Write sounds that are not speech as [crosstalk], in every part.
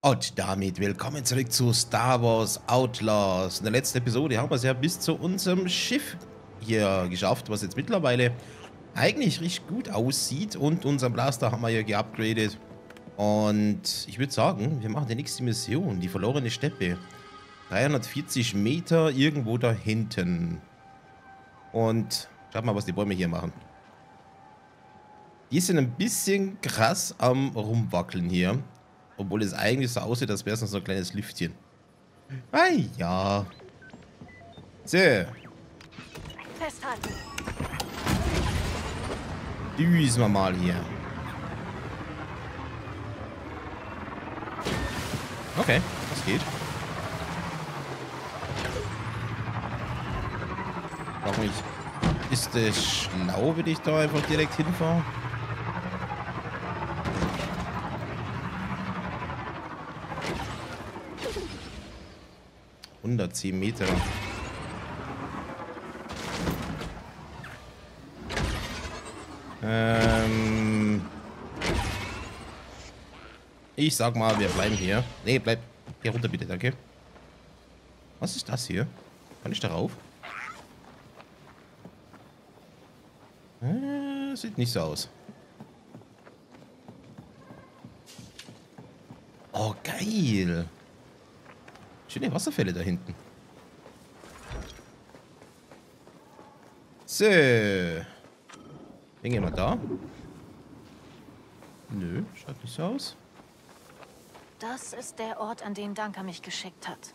Und damit willkommen zurück zu Star Wars Outlaws. In der letzten Episode haben wir es ja bis zu unserem Schiff hier geschafft, was jetzt mittlerweile eigentlich richtig gut aussieht. Und unseren Blaster haben wir ja geupgradet. Und ich würde sagen, wir machen die nächste Mission, die verlorene Steppe. 340 Meter irgendwo da hinten. Und schaut mal, was die Bäume hier machen. Die sind ein bisschen krass am rumwackeln hier. Obwohl es eigentlich so aussieht, als wäre es noch so ein kleines Lüftchen. Ah ja. So. Festhalten. Düsen wir mal hier. Okay, das geht. Warum ich... Ist es schlau, wenn ich da einfach direkt hinfahre? 110 Meter. Ähm ich sag mal, wir bleiben hier. Ne, bleib hier runter bitte, danke. Was ist das hier? Kann ich darauf? Äh, sieht nicht so aus. Oh, geil. Schöne Wasserfälle da hinten. So. Bin jemand da? Nö, schaut nicht so aus. Das ist der Ort, an den Danka mich geschickt hat.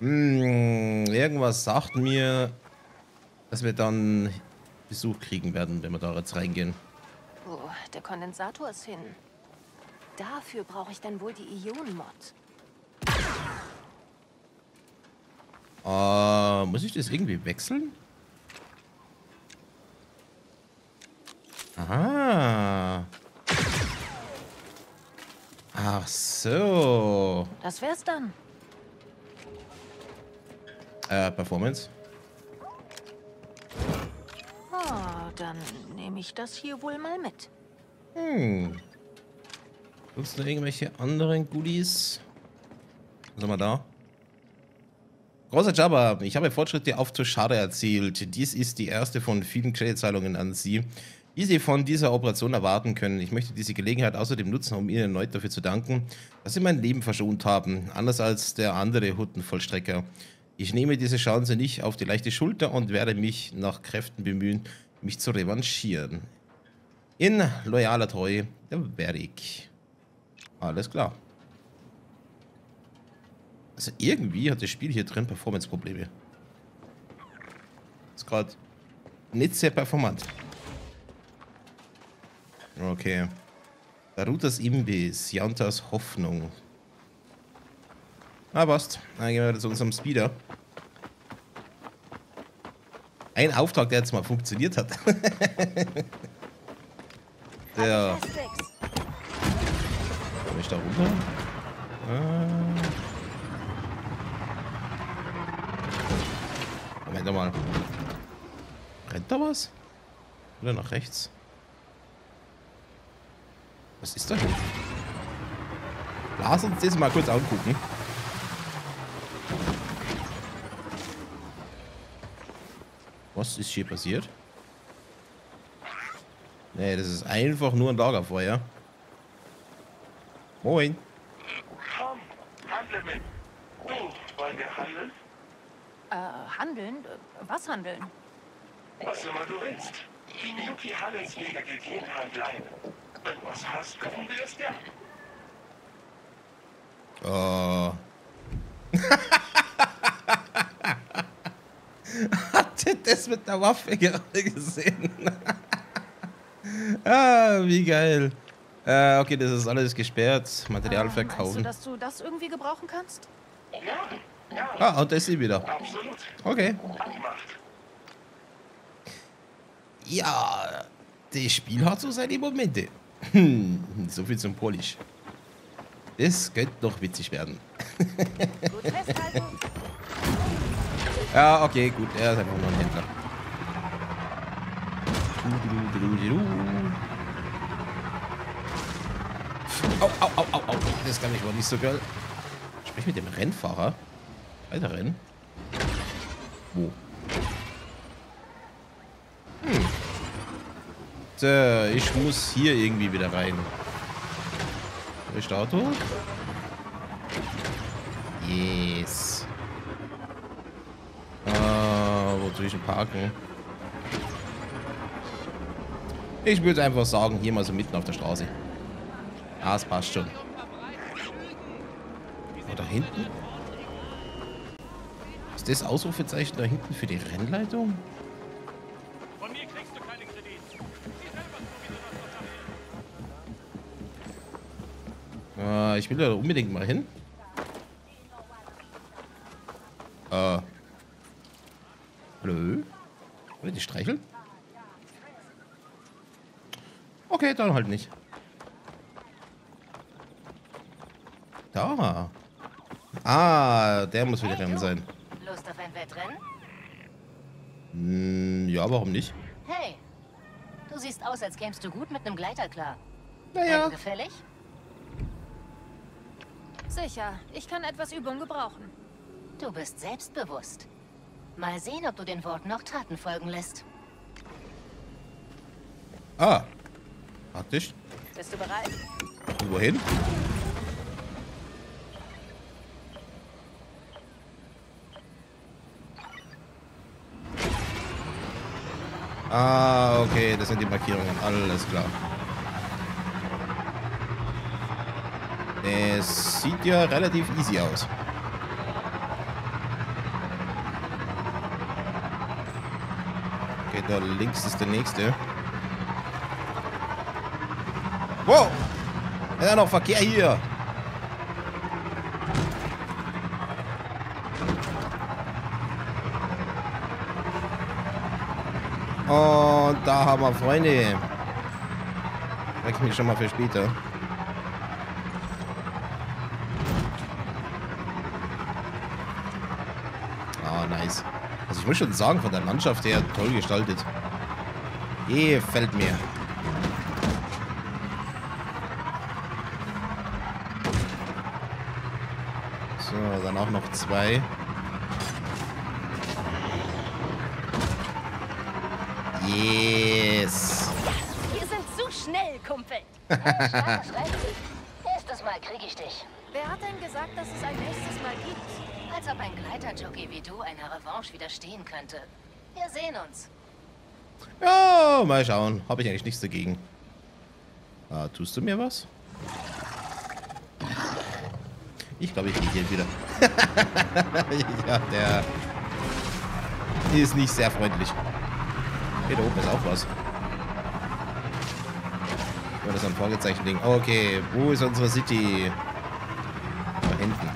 Hm, irgendwas sagt mir, dass wir dann Besuch kriegen werden, wenn wir da jetzt reingehen. Oh, der Kondensator ist hin. Dafür brauche ich dann wohl die Ionenmod. Uh, muss ich das irgendwie wechseln? Aha. Ach so. Das wär's dann. Äh, Performance. Oh, dann nehme ich das hier wohl mal mit. Hm. Gibt es noch irgendwelche anderen Goodies? sind wir da? Großer Jabba, ich habe Fortschritte auf Toshara erzielt. Dies ist die erste von vielen Creditzahlungen an Sie, die Sie von dieser Operation erwarten können. Ich möchte diese Gelegenheit außerdem nutzen, um Ihnen erneut dafür zu danken, dass Sie mein Leben verschont haben, anders als der andere Huttenvollstrecker. Ich nehme diese Chance nicht auf die leichte Schulter und werde mich nach Kräften bemühen, mich zu revanchieren. In loyaler Treue, der Beric. Alles klar. Also irgendwie hat das Spiel hier drin Performance-Probleme. Ist gerade nicht sehr performant. Okay. Darutas Imbiss, Jantas Hoffnung. Ah, passt. Dann gehen wir wieder zu unserem Speeder. Ein Auftrag, der jetzt mal funktioniert hat. [laughs] der. Komm ich da runter? Ah. Moment mal. Rennt da was? Oder nach rechts? Was ist da hier? Lass uns das mal kurz angucken. Was ist hier passiert? Nee, das ist einfach nur ein Lagerfeuer. Moin. Komm, handle mit. Du, wollen wir handeln? Äh, handeln? Was handeln? Was immer du willst. Die Yuki Handelswege Gegebenheit bleiben. Wenn du was hast, kaufen wir es dir. Oh. Hat ihr das mit der Waffe gerade gesehen? [laughs] ah, wie geil. Äh, okay, das ist alles gesperrt. Material verkaufen. Meinst du, dass du das irgendwie gebrauchen kannst? Ja. Ah, und das ist sie wieder. Okay. Ja, das Spiel hat so seine Momente. [laughs] So viel zum Polish. Das könnte doch witzig werden. [laughs] Ja, okay, gut. Er ist einfach nur ein Händler. Au, au, au, au, au. Das kann ich wohl nicht so geil. Sprich mit dem Rennfahrer. Weiter rennen. Wo? Hm. So, ich muss hier irgendwie wieder rein. Der Auto? Yes. Ah, wo zwischen parken? Ich würde einfach sagen, hier mal so mitten auf der Straße. Ah, es passt schon. Oder hinten? Ist das Ausrufezeichen da hinten für die Rennleitung? Von mir kriegst du keinen Kredit. Du. Äh, ich will da unbedingt mal hin. Äh. Hallo? Oder die streicheln? Okay, dann halt nicht. Da. Ah, der muss wieder drin sein. Lust auf ein Wettrennen? Hm, ja, warum nicht? Hey, du siehst aus, als kämst du gut mit einem Gleiter klar. Naja. Rennen gefällig? Sicher, ich kann etwas Übung gebrauchen. Du bist selbstbewusst. Mal sehen, ob du den Worten noch Taten folgen lässt. Ah. Praktisch. Bist du bereit? Und wohin? Ah, okay, das sind die Markierungen. Alles klar. Es sieht ja relativ easy aus. Okay, da links ist der nächste. Wow! Ja, noch Verkehr hier. Und da haben wir Freunde. Merke ich mich schon mal für später. Ah, nice. Also ich muss schon sagen, von der Landschaft her toll gestaltet. Gefällt mir. So, dann auch noch zwei. Yes. Wir sind zu schnell, Kumpel. [laughs] Nächstes Mal krieg ich dich. Wer hat denn gesagt, dass es ein nächstes Mal gibt? Als ob ein Gleiterjockey wie du einer Revanche widerstehen könnte. Wir sehen uns. Ja, mal schauen. Habe ich eigentlich nichts dagegen. Ah, tust du mir was? Ich glaube, ich gehe hier wieder. [laughs] ja, der ist nicht sehr freundlich. Hier da oben ist auch was. War das ein Fragezeichen-Ding? Okay, wo ist unsere City? Da hinten.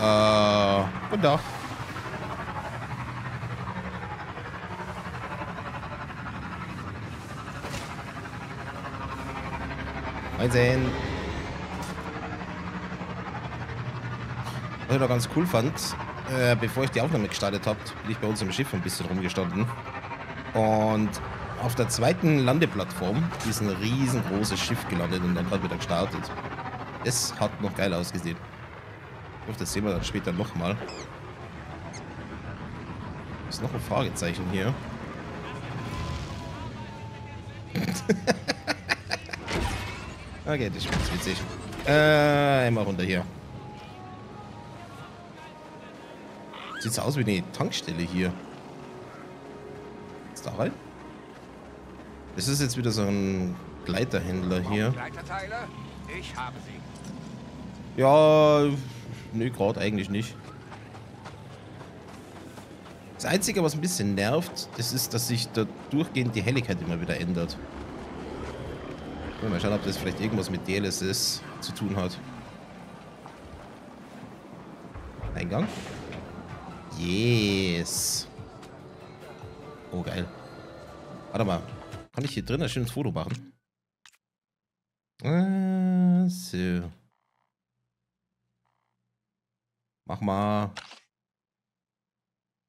Äh, guten Tag. Einsehen. Was ich noch ganz cool fand, äh, bevor ich die Aufnahme gestartet habe, bin ich bei uns im Schiff ein bisschen rumgestanden. Und auf der zweiten Landeplattform ist ein riesengroßes Schiff gelandet und dann gerade wieder gestartet. Es hat noch geil ausgesehen. Ich hoffe, das sehen wir dann später nochmal. Ist noch ein Fragezeichen hier. [laughs] okay, das ist witzig. Äh, einmal runter hier. Sieht so aus wie eine Tankstelle hier. Ist da rein? Das ist jetzt wieder so ein Gleiterhändler hier. Gleiterteile? Ich habe sie. Ja, nö, gerade eigentlich nicht. Das Einzige, was ein bisschen nervt, das ist, dass sich da durchgehend die Helligkeit immer wieder ändert. Mal schauen, ob das vielleicht irgendwas mit DLSS zu tun hat. Eingang. Yes. Oh, geil. Warte mal. Kann ich hier drin ein schönes Foto machen? Äh, so. Mach mal. Halt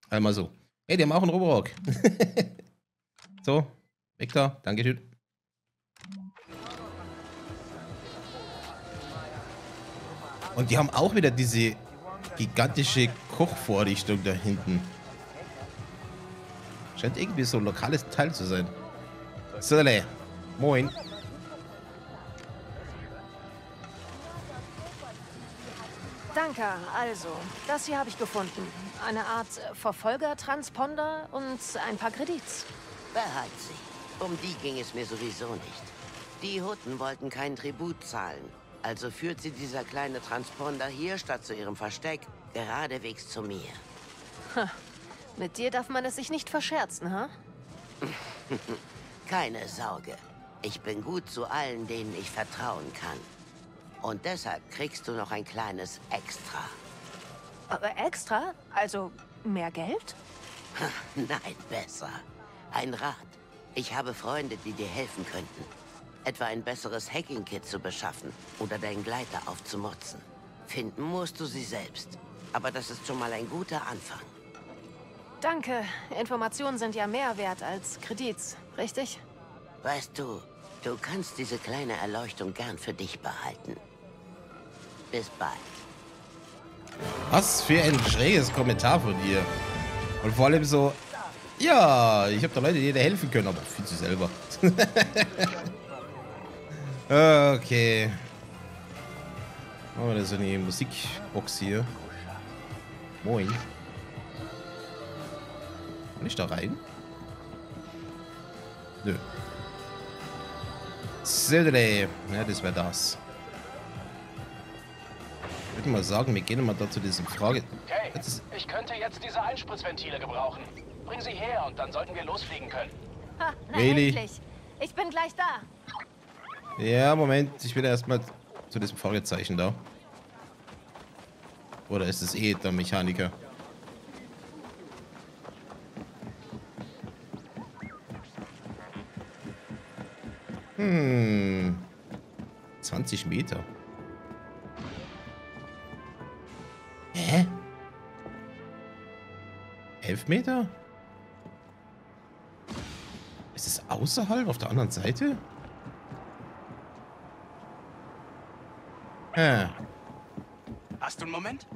Einmal so. Ey, die haben auch einen Roborock. [laughs] so, weg da. Dankeschön. Und die haben auch wieder diese gigantische Kochvorrichtung da hinten. Scheint irgendwie so ein lokales Teil zu sein. Sirle. Moin. Danke, also, das hier habe ich gefunden. Eine Art äh, Verfolgertransponder und ein paar Kredits. Behalt sie. Um die ging es mir sowieso nicht. Die Hutten wollten kein Tribut zahlen. Also führt sie dieser kleine Transponder hier statt zu ihrem Versteck geradewegs zu mir. Mit dir darf man es sich nicht verscherzen, ha? [laughs] Keine Sorge. Ich bin gut zu allen, denen ich vertrauen kann. Und deshalb kriegst du noch ein kleines Extra. Aber extra? Also mehr Geld? Nein, besser. Ein Rat. Ich habe Freunde, die dir helfen könnten. Etwa ein besseres Hacking-Kit zu beschaffen oder deinen Gleiter aufzumotzen. Finden musst du sie selbst. Aber das ist schon mal ein guter Anfang. Danke. Informationen sind ja mehr wert als Kredits, richtig? Weißt du, du kannst diese kleine Erleuchtung gern für dich behalten. Bis bald. Was für ein schräges Kommentar von dir. Und vor allem so, ja, ich habe da Leute, die dir helfen können, aber für sie selber. [laughs] okay. Machen wir da so eine Musikbox hier. Moin. Kann ich da rein? Nö. Södele. Ja, das wäre das. Ich würde mal sagen, wir gehen mal da zu diesem Frage... Ist- ich könnte jetzt diese Einspritzventile gebrauchen. Bring sie her und dann sollten wir losfliegen können. Ha, na Really? endlich. Ich bin gleich da. Ja, Moment. Ich will erstmal zu diesem Fragezeichen da. Oder ist es eh der Mechaniker? Hm. 20 Meter. Hä? 11 Meter? Ist es außerhalb auf der anderen Seite? Äh. Hast du einen Moment?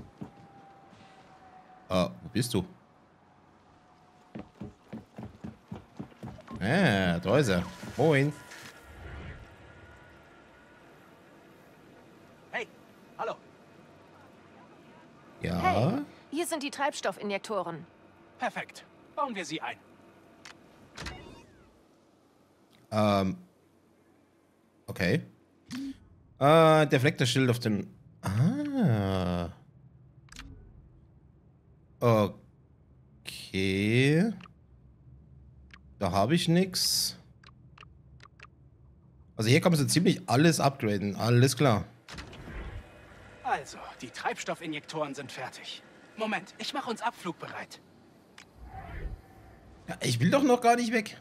Ah, wo bist du? Ah, da ist er. Moin. Hey, hallo. Ja. Hey, hier sind die Treibstoffinjektoren. Perfekt. Bauen wir sie ein. Ähm. Okay. Äh, der Flechterschild auf dem. Ah. Okay. Da habe ich nix. Also hier kann man so ziemlich alles upgraden. Alles klar. Also, die Treibstoffinjektoren sind fertig. Moment, ich mache uns abflugbereit. Ja, ich will doch noch gar nicht weg.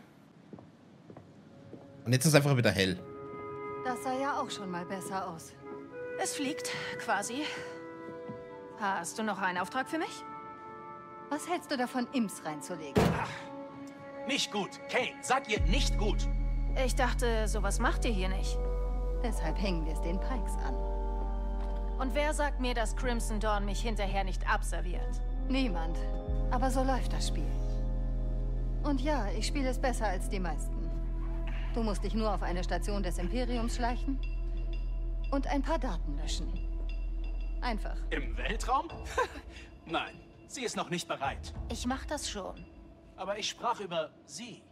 Und jetzt ist es einfach wieder hell. Das sah ja auch schon mal besser aus. Es fliegt, quasi. Hast du noch einen Auftrag für mich? Was hältst du davon, Ims reinzulegen? Nicht gut. Kay, sag ihr nicht gut. Ich dachte, sowas macht ihr hier nicht. Deshalb hängen wir es den Pikes an. Und wer sagt mir, dass Crimson Dawn mich hinterher nicht abserviert? Niemand. Aber so läuft das Spiel. Und ja, ich spiele es besser als die meisten. Du musst dich nur auf eine Station des Imperiums schleichen und ein paar Daten löschen. Einfach. Im Weltraum? [laughs] Nein, sie ist noch nicht bereit. Ich mach das schon. Aber ich sprach über sie.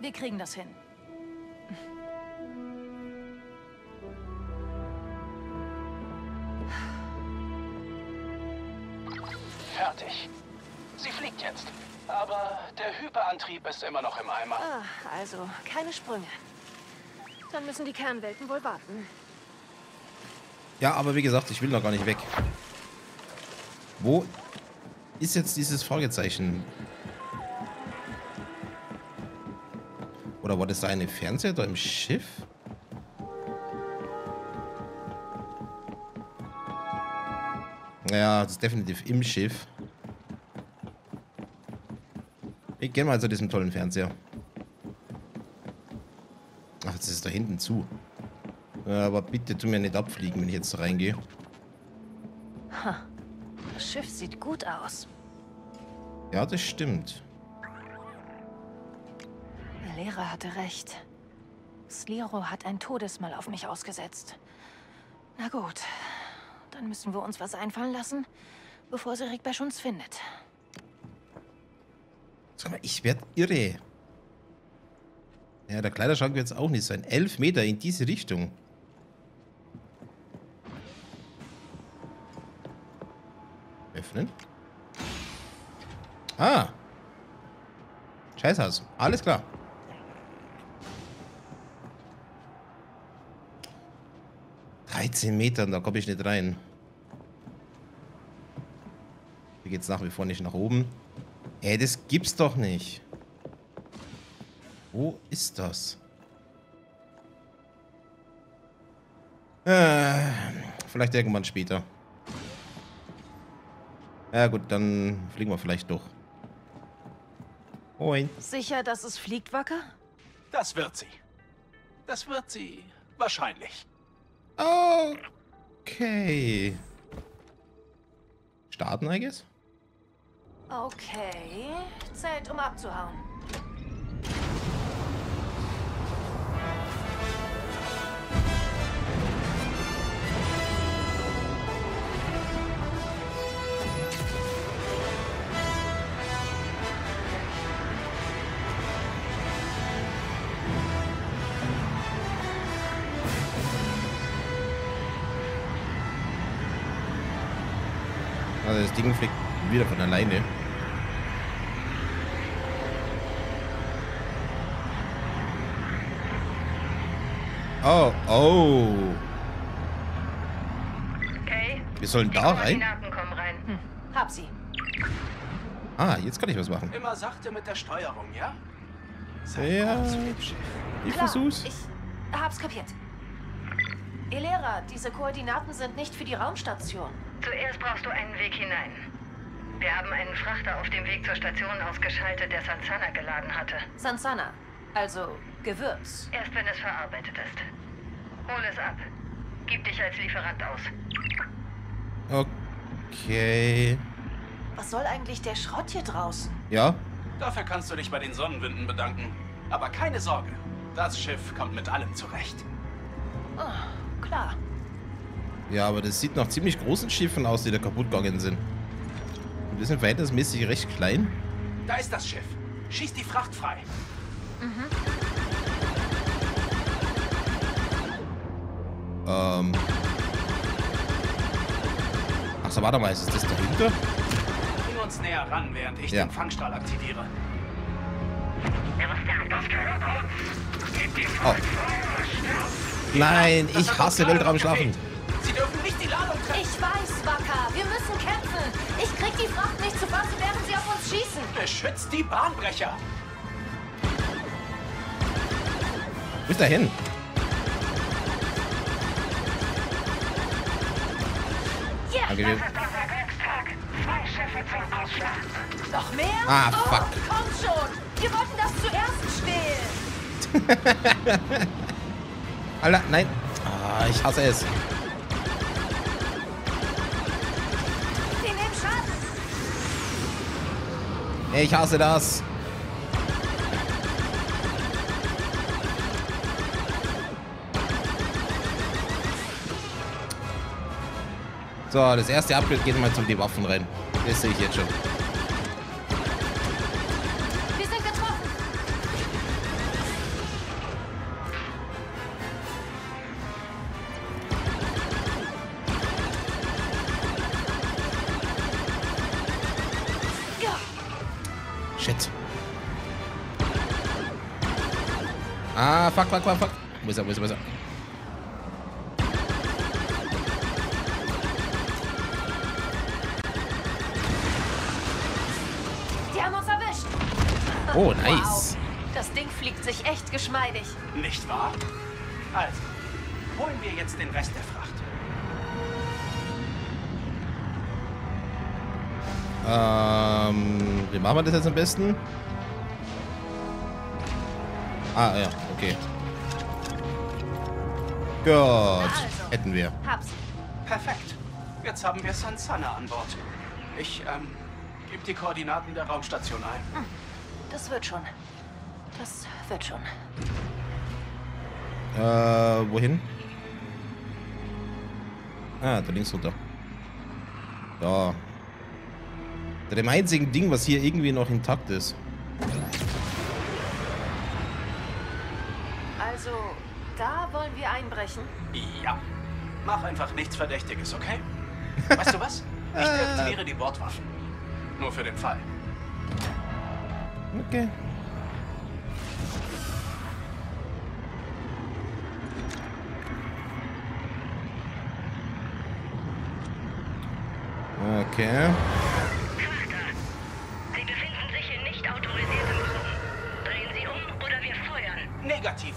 Wir kriegen das hin. Fertig. Sie fliegt jetzt. Aber der Hyperantrieb ist immer noch im Eimer. Ah, also keine Sprünge. Dann müssen die Kernwelten wohl warten. Ja, aber wie gesagt, ich will noch gar nicht weg. Wo ist jetzt dieses Fragezeichen? Oder war das da eine Fernseher da im Schiff? Ja, das ist definitiv im Schiff. Ich gehe mal zu diesem tollen Fernseher. Ach, jetzt ist es da hinten zu. Aber bitte tu mir nicht abfliegen, wenn ich jetzt reingehe. Das Schiff sieht gut aus. Ja, das stimmt. Der Lehrer hatte recht. Sliro hat ein Todesmal auf mich ausgesetzt. Na gut, dann müssen wir uns was einfallen lassen, bevor sie Rickbash uns findet. Sag mal, ich werd irre. Ja, der Kleiderschrank wird jetzt auch nicht sein. Elf Meter in diese Richtung. Öffnen. Ah. Scheißhaus. Alles klar. Dreizehn Metern, da komme ich nicht rein. Hier geht's nach wie vor nicht nach oben. Ey, das gibt's doch nicht. Wo ist das? Äh, vielleicht irgendwann später. Ja gut, dann fliegen wir vielleicht doch. Moin. Sicher, dass es fliegt, Wacker? Das wird sie. Das wird sie wahrscheinlich. Okay. Starten, I guess? Okay. Zeit, um abzuhauen. Also das Ding fliegt wieder von alleine. Oh, oh. Okay. Wir sollen Die da rein? Rein. Hab sie. Ah, jetzt kann ich was machen. Immer sachte mit der Steuerung, ja? Sei Ja. Ich Klar, versuch's. Ich hab's kapiert. Ihr Lehrer, diese Koordinaten sind nicht für die Raumstation. Zuerst brauchst du einen Weg hinein. Wir haben einen Frachter auf dem Weg zur Station ausgeschaltet, der Sansana geladen hatte. Sansana, also Gewürz. Erst wenn es verarbeitet ist. Hol es ab. Gib dich als Lieferant aus. Okay. Was soll eigentlich der Schrott hier draußen? Ja, Dafür kannst du dich bei den Sonnenwinden bedanken. Aber keine Sorge. Das Schiff kommt mit allem zurecht. Oh, klar. Ja, aber das sieht nach ziemlich großen Schiffen aus, die da kaputt gegangen sind. Und die sind verhältnismäßig recht klein. Da ist das Schiff. Schieß die Fracht frei. Ähm. Achso, warte mal, ist das dahinter? Bring uns näher ran, während ich Ja. den Fangstrahl aktiviere. Oh. Nein, ich hasse Weltraumschlafen. Nicht die Ladung treffen. Ich weiß, Wacker. Wir müssen kämpfen. Ich krieg die Fracht nicht zu fassen, während sie auf uns schießen. Beschützt die Bahnbrecher. Wo ist der hin? Ja, Danke dir. Werkstag. Zwei Schiffe zum Ausschlag. noch mehr? Ah, oh, fuck. Komm schon. Wir wollten das zuerst stehlen. [laughs] Alter, nein. Ah, ich hasse es. Ich hasse das. So, das erste Upgrade geht mal zu die Waffen rein. Das sehe ich jetzt schon. Shit. Ah, fuck, fuck, fuck, fuck. Wo ist er, wo ist er, wo ist er? die haben uns erwischt. Oh, nice. Wow. Das Ding fliegt sich echt geschmeidig. Nicht wahr? Also, holen wir jetzt den Rest der Fracht. Ähm, wie machen wir das jetzt am besten? Ah, ja, okay. Gut. Also. Hätten wir. Hab's. Perfekt. Jetzt haben wir Sansana an Bord. Ich, ähm, gebe die Koordinaten der Raumstation ein. Das wird schon. Das wird schon. Äh, wohin? Ah, da links runter. Da. Dem einzigen Ding, was hier irgendwie noch intakt ist. Also, da wollen wir einbrechen. Ja. Mach einfach nichts Verdächtiges, okay? [laughs] Weißt du was? Ich deaktiviere die Bordwaffen. Nur für den Fall. Okay. Okay.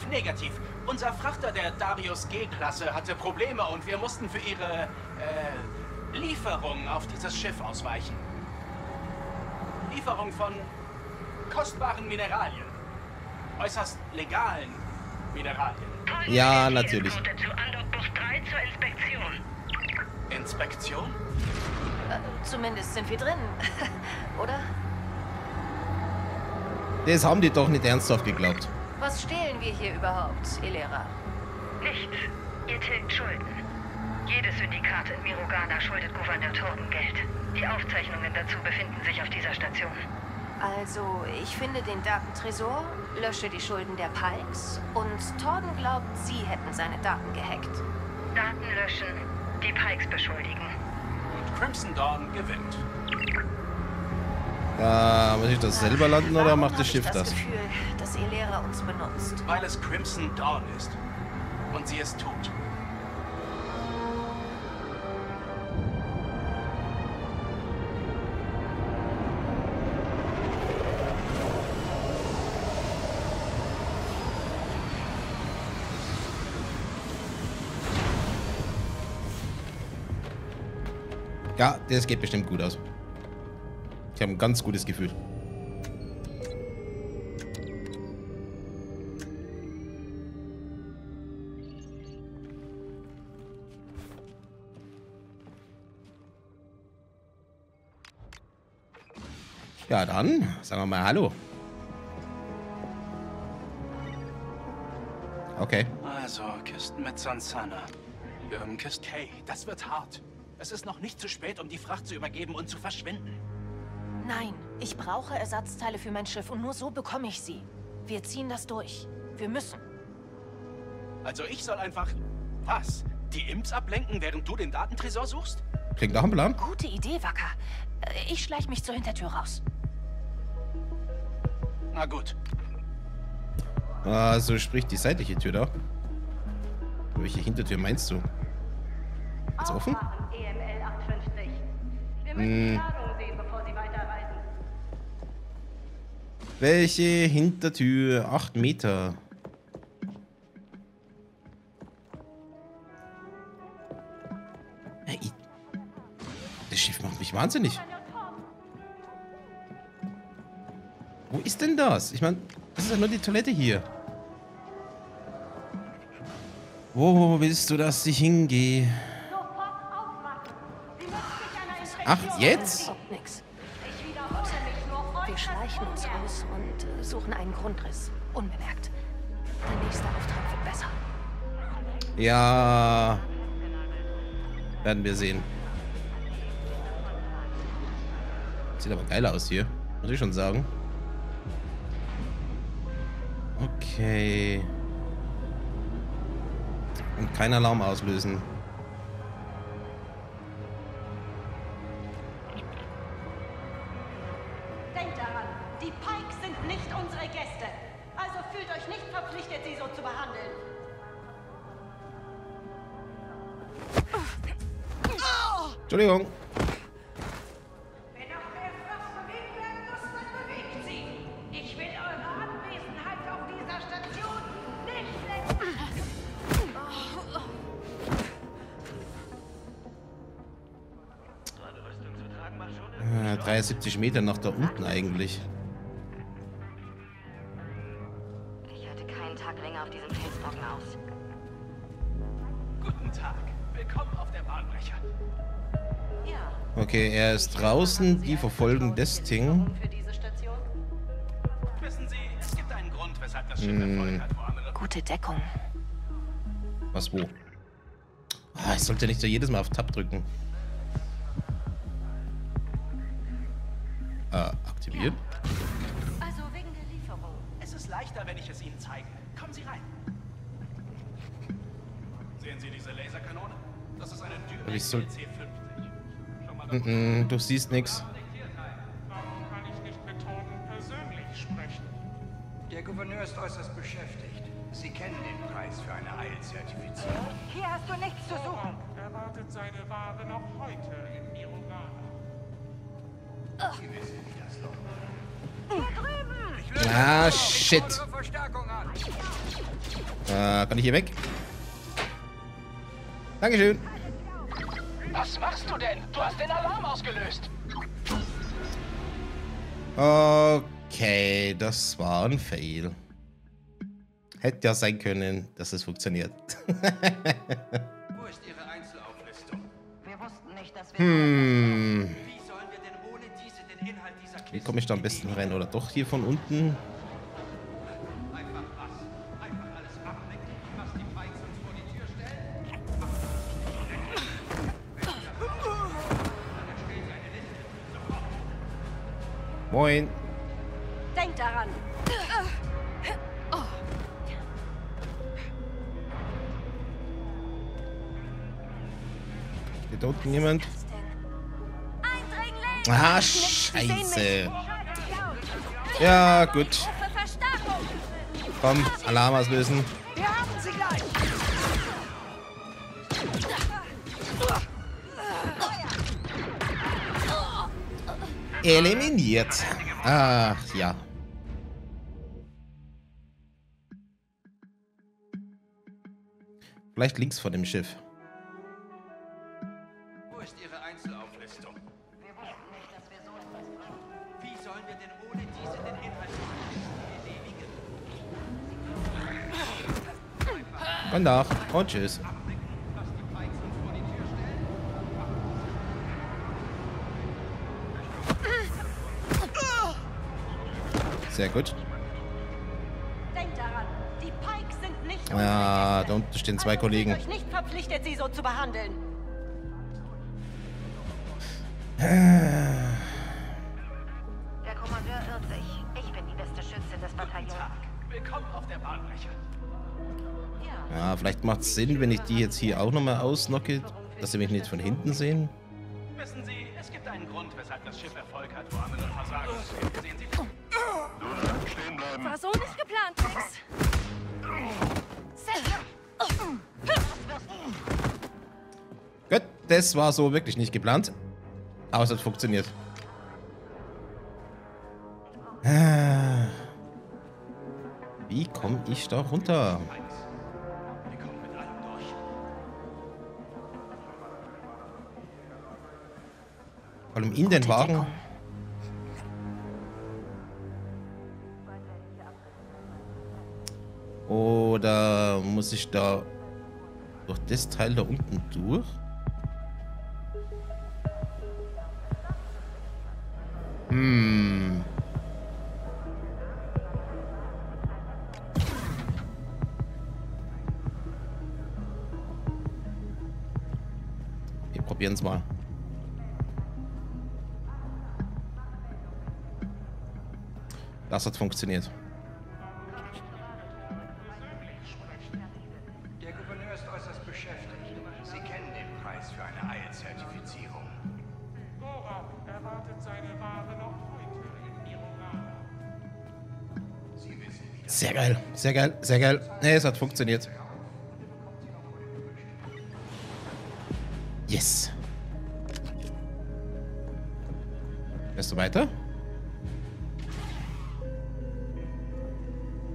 Negativ. Unser Frachter der Darius G-Klasse hatte Probleme und wir mussten für ihre äh, Lieferung auf dieses Schiff ausweichen. Lieferung von kostbaren Mineralien. Äußerst legalen Mineralien. Ja, natürlich. Zielroute zu Andockbucht 3 zur Inspektion. Inspektion? Äh, zumindest sind wir drin. [laughs] Oder? Das haben die doch nicht ernsthaft geglaubt. Was stehlen wir hier überhaupt, Elera? Nichts. Ihr tilgt Schulden. Jedes Syndikat in Mirogana schuldet Gouverneur Torden Geld. Die Aufzeichnungen dazu befinden sich auf dieser Station. Also, ich finde den Datentresor, lösche die Schulden der Pikes und Torden glaubt, sie hätten seine Daten gehackt. Daten löschen, die Pikes beschuldigen. Und Crimson Dawn gewinnt. Ja, muss ich das selber landen oder Warum macht das ich Schiff das? das? Gefühl, dass Elera uns benutzt. Weil es Crimson Dawn ist. Und sie es tut. Ja, das geht bestimmt gut aus. Ich habe ein ganz gutes Gefühl. Ja, dann sagen wir mal Hallo. Okay. Also, Kisten mit Sansana. Ähm, Kist Hey, das wird hart. Es ist noch nicht zu spät, um die Fracht zu übergeben und zu verschwinden. Nein, ich brauche Ersatzteile für mein Schiff und nur so bekomme ich sie. Wir ziehen das durch. Wir müssen. Also ich soll einfach... Was? Die Imps ablenken, während du den Datentresor suchst? Klingt nach einem Plan. Gute Idee, Wacker. Äh, Ich schleich mich zur Hintertür raus. Na gut. Also sprich die seitliche Tür da. Welche Hintertür meinst du? Ist offen? EML 850. Wir müssen Hm. Welche Hintertür? 8 Meter. Das Schiff macht mich wahnsinnig. Wo ist denn das? Ich meine, das ist ja nur die Toilette hier. Wo willst du, dass ich hingehe? Ach, jetzt? Suchen einen Grundriss. Unbemerkt. Der nächste Auftrag wird besser. Ja. Werden wir sehen. Sieht aber geil aus hier. Muss ich schon sagen. Okay. Und kein Alarm auslösen. Länger. Äh, 73 Meter nach da unten eigentlich. Okay, er ist draußen. Die verfolgen das Ding. Für diese Station? Wissen Sie, es gibt einen Grund, weshalb das Schiff Hm. Gute Deckung. Was, wo? Ah, ich sollte nicht so jedes Mal auf Tab drücken. Äh, aktiviert? Also wegen der Lieferung. Es ist leichter, wenn ich es Ihnen zeige. Kommen Sie rein. Sehen Sie diese Laserkanone? Das ist eine Aber mit Torben persönlich sprechen? Der Gouverneur ist äußerst beschäftigt. Sie kennen den Preis für eine Eilzertifizierung. Hier hast du nichts zu suchen. Torben erwartet seine Ware noch heute in Mirogana. Sie wissen, wie das läuft. Ich löse Ah, die shit. vordere Verstärkung an. Äh, kann ich hier weg? Dankeschön. Was machst du denn? Du hast den Alarm ausgelöst. Okay, das war ein Fail. Hätte ja sein können, dass es funktioniert. [laughs] Wo ist Ihre Einzelauflistung? Wir wussten nicht, dass wir... Hm, Wie sollen wir denn ohne diese den Inhalt dieser wie Kiste komme ich da am besten rein? Oder doch hier von unten? Moin. Denk daran. Steht da unten jemand? Ah, scheiße. Ja, gut. Komm, Alarm auslösen. Eliminiert. Ach, ja. Vielleicht links vor dem Schiff. Wo ist Ihre Einzelauflistung? Wir wussten nicht, dass wir so etwas brauchen. Wie sollen wir denn ohne diese den Inhalt erledigen? Guten Tag und tschüss. Sehr gut. Denk daran, die Pikes sind nicht Ja, da unten stehen zwei also Kollegen. Euch nicht verpflichtet, sie so zu behandeln. Der Kommandeur irrt sich. Ich bin die beste Schützin des Bataillons. Willkommen auf der Bahnbrecher. Ja, Ja, vielleicht macht es Sinn, wenn ich die jetzt hier auch nochmal ausnocke, dass sie mich nicht von hinten sehen. Das war so wirklich nicht geplant. Aber es hat funktioniert. Ah. Wie komme ich da runter? Vor allem in den Wagen. Oder muss ich da durch das Teil da unten durch? Es mal. Das hat funktioniert. Der Gouverneur ist äußerst beschäftigt. Sie kennen den Preis für eine Eilzertifizierung. Goran erwartet seine Ware noch heute in Mirogana. Sie wissen, Sehr geil, sehr geil, sehr geil. Nee, es hat funktioniert.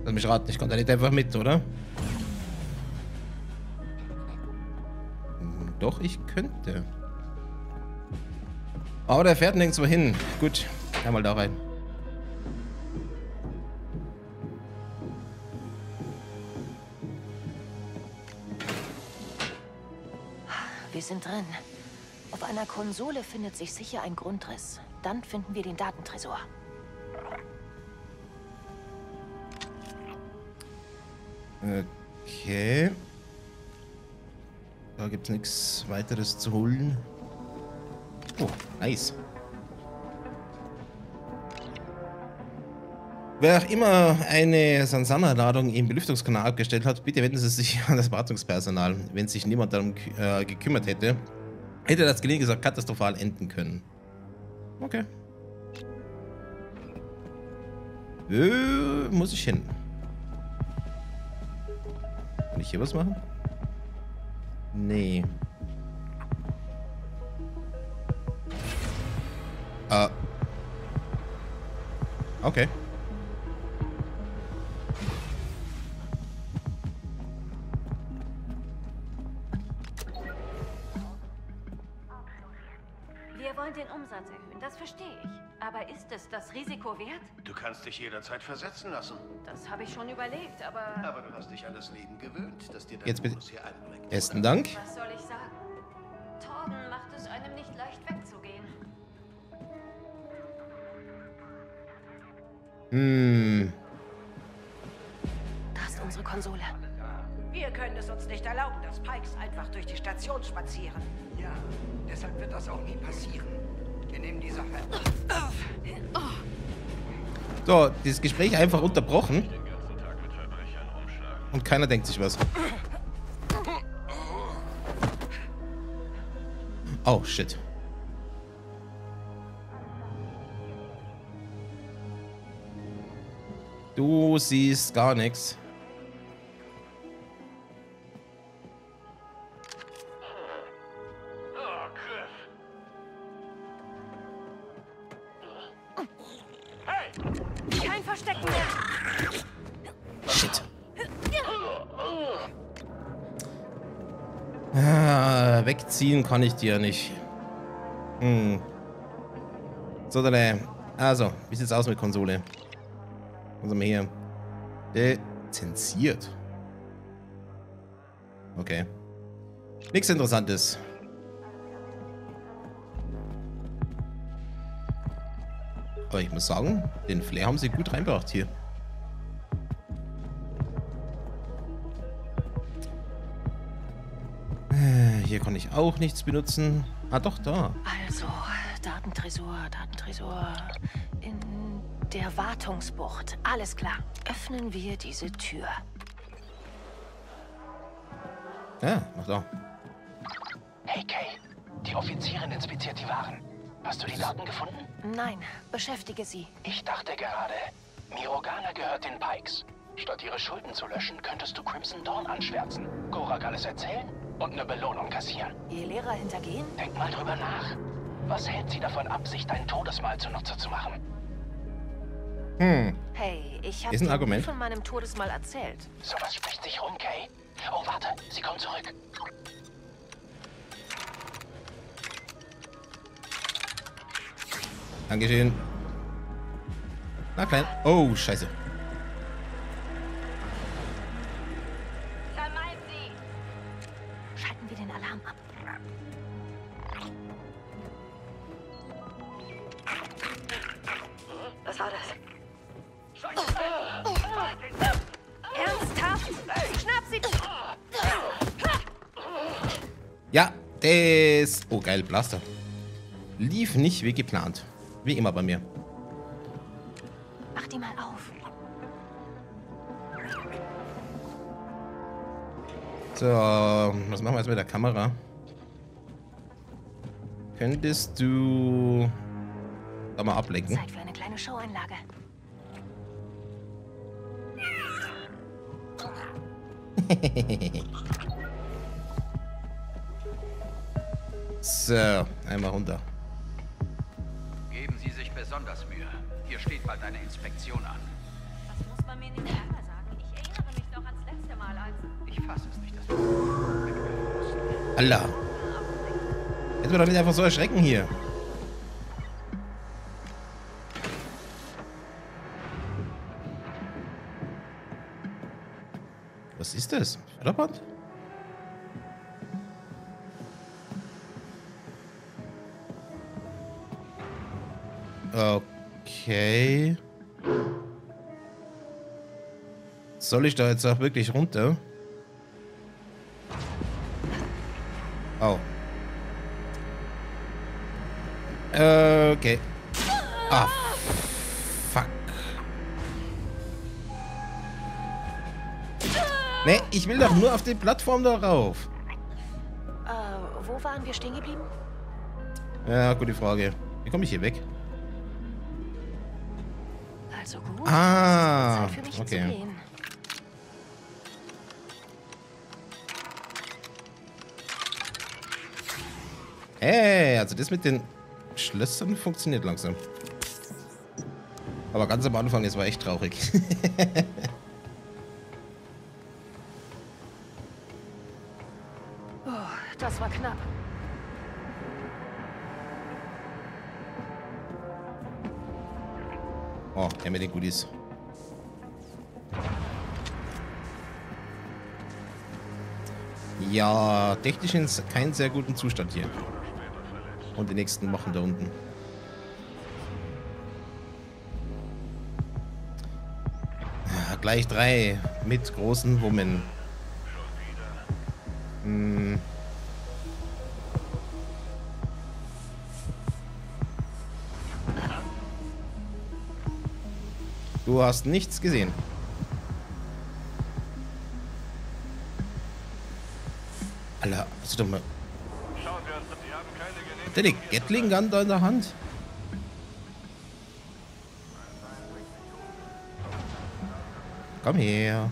Lass mich raten, ich konnte nicht einfach mit, oder? Hm, Doch, ich könnte. Aber der fährt nirgendwo hin. Gut, einmal da rein. Wir sind drin. Auf einer Konsole findet sich sicher ein Grundriss. Dann finden wir den Datentresor. Okay. Da gibt's nichts weiteres zu holen. Oh, nice. Wer auch immer eine Sansana-Ladung im Belüftungskanal abgestellt hat, bitte wenden Sie sich [laughs] an das Wartungspersonal. Wenn sich niemand darum äh, gekümmert hätte, hätte das gelegen gesagt katastrophal enden können. Okay. Wo muss ich hin? Ich hier was machen? Nee. Äh. Okay. Wir wollen den Umsatz erhöhen, das verstehe ich. Aber ist es das Risiko wert? Du kannst dich jederzeit versetzen lassen. Das habe ich schon überlegt, aber Aber du hast dich an das Leben gewöhnt, das dir dein Jetzt. Boss hier einbringt. Besten Dank. was soll ich sagen? Torben macht es einem nicht leicht wegzugehen. Hm. Da ist unsere Konsole. Wir können es uns nicht erlauben, dass Pikes einfach durch die Station spazieren. Ja, deshalb wird das auch nie passieren. Wir nehmen die Sache. So, dieses Gespräch einfach unterbrochen. Und keiner denkt sich was. Oh, shit. Du siehst gar nichts. Ah, wegziehen kann ich dir nicht. Hm. So, dann, also, wie sieht's aus mit Konsole? Was haben wir hier? Lizenziert. Okay. Nichts Interessantes. Aber ich muss sagen, den Flair haben sie gut reingebracht hier. Kann ich auch nichts benutzen. Ah, doch, da. Also, Datentresor, Datentresor. In der Wartungsbucht. Alles klar. Öffnen wir diese Tür. Ja, mach da. Hey Kay, die Offizierin inspiziert die Waren. Hast du die Daten gefunden? Nein, beschäftige sie. Ich dachte gerade, Mirogana gehört den Pikes. Statt ihre Schulden zu löschen, könntest du Crimson Dawn anschwärzen, Gorak alles erzählen und eine Belohnung kassieren. Ihr Lehrer hintergehen? Denk mal drüber nach. Was hält sie davon ab, sich dein Todesmal zunutze zu machen? Hm. Hey, ich habe dir von meinem Todesmal erzählt. Sowas spricht sich rum, Kay. Oh, warte, sie kommt zurück. Dankeschön. Na, klein. Oh, scheiße. Geil, Blaster. Lief nicht wie geplant. Wie immer bei mir. Mach die mal auf. So, was machen wir jetzt mit der Kamera? Könntest du da mal ablenken? Zeit für eine kleine Showeinlage. [laughs] So, einmal runter. Geben Sie sich besonders Mühe. Hier steht bald eine Inspektion an. Das muss man mir nicht einmal sagen. Ich erinnere mich doch ans letzte Mal, als... Ich fasse es nicht, dass du. Allah. Jetzt wir doch nicht einfach so erschrecken hier. Was ist das? Förderband? Okay. Soll ich da jetzt auch wirklich runter? Oh. Okay. Ah, fuck. Nee, ich will doch nur auf die Plattform da rauf. Äh, wo waren wir stehen geblieben? Ja, gute Frage. Wie komme ich hier weg? Ah, Zeit für mich okay. zu gehen. Hey, also das mit den Schlössern funktioniert langsam. Aber ganz am Anfang, das war echt traurig. [laughs] mit den Goodies. Ja, technisch in keinen sehr guten Zustand hier. Und die nächsten machen da unten. Gleich drei mit großen Wummen. Du hast nichts gesehen. Alter, hast du doch mal. Hat der die Gatling Gun da in der Hand? Komm her.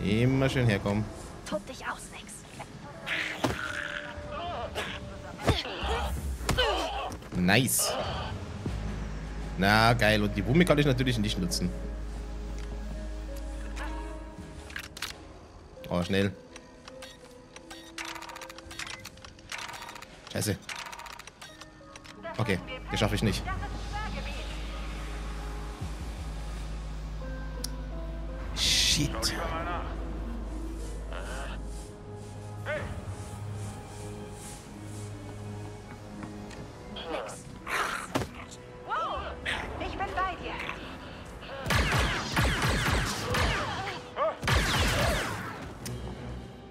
Immer schön herkommen. Tob dich aus, Nix. Nice. Na, geil. Und die Wumme kann ich natürlich nicht nutzen. Oh, schnell. Scheiße. Okay, das schaffe ich nicht. Shit.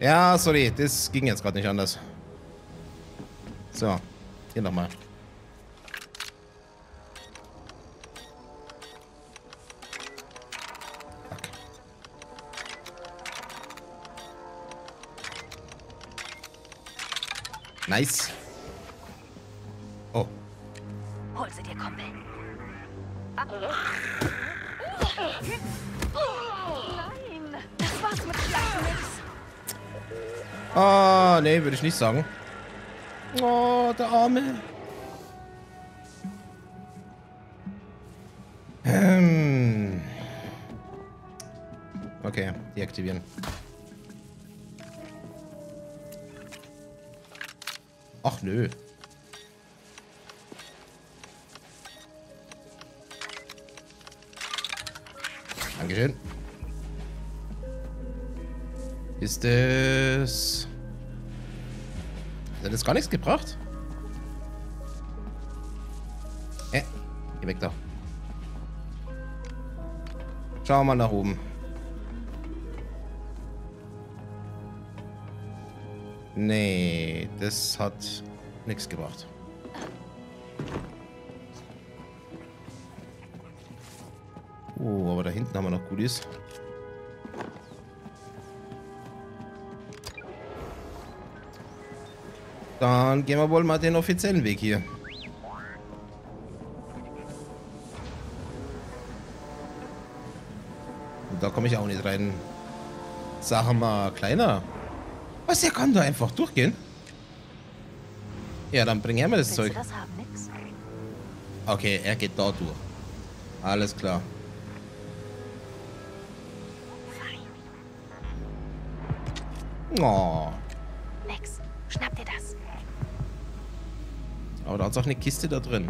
Ja, sorry, das ging jetzt gerade nicht anders. So, hier nochmal. Nice. Ah, nee, würde ich nicht sagen. Oh, der Arme. Ähm. Okay, deaktivieren. Ach nö. Ist es... Hat das gar nichts gebracht? Äh, geh weg da. Schau mal nach oben. Nee, das hat nichts gebracht. Oh, aber da hinten haben wir noch Goodies. Dann gehen wir wohl mal den offiziellen Weg hier. Und da komme ich auch nicht rein. Sag mal, kleiner. Was, der kann da einfach durchgehen? Ja, dann bring her mir das Zeug. das? Okay, er geht da durch. Alles klar. Oh. Aber da hat auch eine Kiste da drin.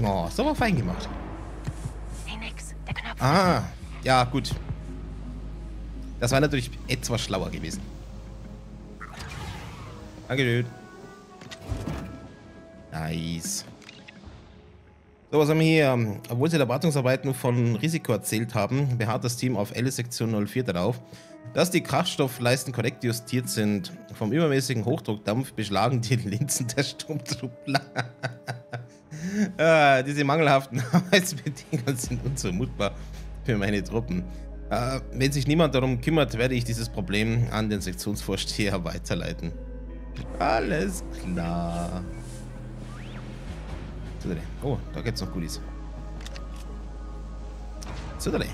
Oh, ist aber fein gemacht. Hey, Nix, der Knopf. Ah, ja, gut. Das war natürlich etwas schlauer gewesen. Dankeschön. Nice. So, was haben wir hier? Obwohl sie der Wartungsarbeiten von Risiko erzählt haben, beharrt das Team auf L-Sektion 04 darauf, dass die Kraftstoffleisten korrekt justiert sind. Vom übermäßigen Hochdruckdampf beschlagen die [laughs] Linsen der Sturmtruppler. ah, [laughs] diese mangelhaften [laughs] Arbeitsbedingungen sind unzumutbar für meine Truppen. Äh, wenn sich niemand darum kümmert, werde ich dieses Problem an den Sektionsvorsteher weiterleiten. Alles klar. Oh, da gibt's noch Goodies. Zudere.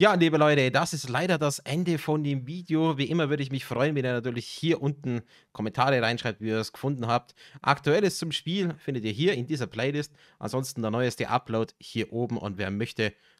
Ja, liebe Leute, das ist leider das Ende von dem Video. Wie immer würde ich mich freuen, wenn ihr natürlich hier unten Kommentare reinschreibt, wie ihr es gefunden habt. Aktuelles zum Spiel findet ihr hier in dieser Playlist. Ansonsten der neueste Upload hier oben und wer möchte,